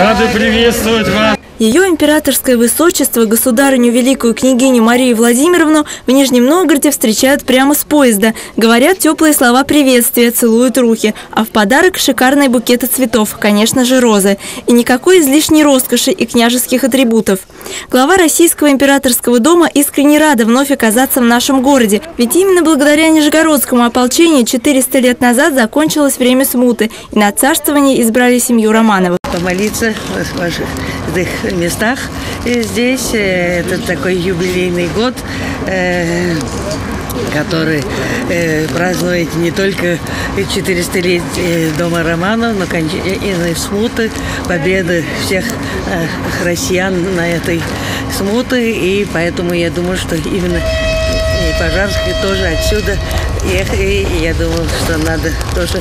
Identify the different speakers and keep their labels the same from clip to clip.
Speaker 1: Рады приветствовать вас.
Speaker 2: Ее императорское высочество, государыню великую княгиню Марию Владимировну в Нижнем Новгороде встречают прямо с поезда. Говорят теплые слова приветствия, целуют руки. А в подарок шикарные букеты цветов, конечно же розы. И никакой излишней роскоши и княжеских атрибутов. Глава Российского императорского дома искренне рада вновь оказаться в нашем городе. Ведь именно благодаря Нижегородскому ополчению 400 лет назад закончилось время смуты. И на царствование избрали семью Романовых.
Speaker 3: Помолиться ваших местах здесь. Э, это такой юбилейный год, э, который э, празднует не только 400 лет Дома Романов, но и смуты, победы всех россиян на этой смуты. И поэтому я думаю, что именно и Пожарский тоже отсюда. И я думаю, что надо тоже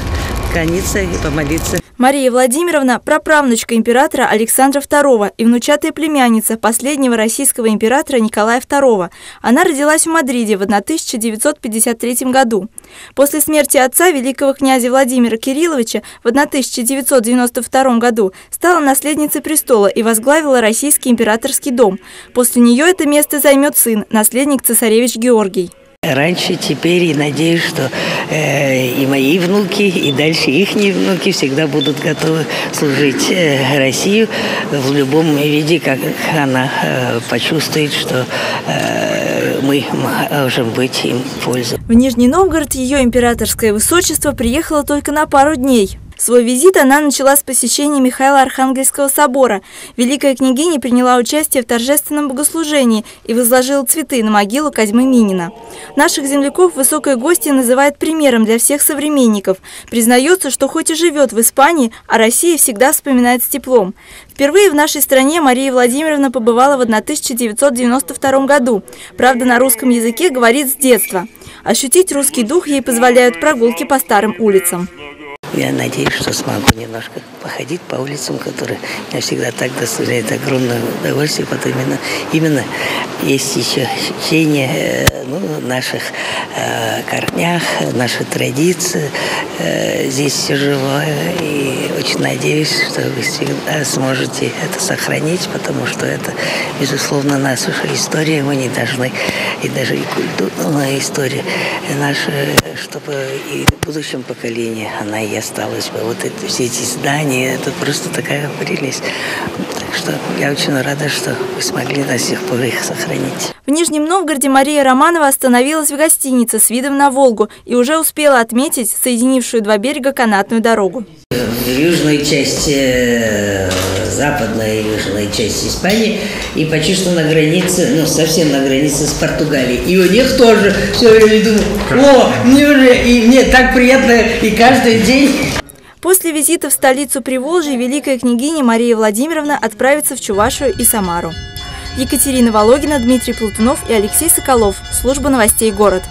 Speaker 3: склониться и помолиться.
Speaker 2: Мария Владимировна – праправнучка императора Александра II и внучатая племянница последнего российского императора Николая II. Она родилась в Мадриде в 1953 году. После смерти отца великого князя Владимира Кирилловича в 1992 году стала наследницей престола и возглавила Российский императорский дом. После нее это место займет сын, наследник цесаревич Георгий.
Speaker 3: Раньше, теперь и надеюсь, что э, и мои внуки, и дальше их внуки всегда будут готовы служить э, Россию в любом виде, как она э, почувствует, что э, мы можем быть им пользой.
Speaker 2: В Нижний Новгород ее императорское высочество приехало только на пару дней. Свой визит она начала с посещения Михаила Архангельского собора. Великая княгиня приняла участие в торжественном богослужении и возложила цветы на могилу Козьмы Минина. Наших земляков высокое гостья называет примером для всех современников. Признается, что хоть и живет в Испании, а Россия всегда вспоминает с теплом. Впервые в нашей стране Мария Владимировна побывала в 1992 году. Правда, на русском языке говорит с детства. Ощутить русский дух ей позволяют прогулки по старым улицам.
Speaker 3: Я надеюсь, что смогу немножко походить по улицам, которые мне всегда так доставляют огромное удовольствие, потому именно, именно есть еще ощущение э, ну, наших э, корнях, нашей традиции. Э, здесь все живое, и очень надеюсь, что вы всегда сможете это сохранить, потому что это, безусловно, наша история, мы не должны, и даже и культурная история наша, чтобы и будущем поколении она и осталась бы. Вот это, все эти здания, это просто такая прелесть. Так что я очень рада, что вы смогли до сих пор их сохранить.
Speaker 2: В Нижнем Новгороде Мария Романова остановилась в гостинице с видом на Волгу и уже успела отметить соединившую два берега канатную дорогу.
Speaker 3: В южной части, э, западной и южной части Испании и почти что на границе, ну совсем на границе с Португалией. И у них тоже все время думаю, о, мне уже, и мне так приятно и каждый день.
Speaker 2: После визита в столицу Приволжья великая княгиня Мария Владимировна отправится в Чувашию и Самару. Екатерина Вологина, Дмитрий Платунов и Алексей Соколов. Служба новостей «Город».